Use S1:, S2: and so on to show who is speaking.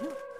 S1: 嗯。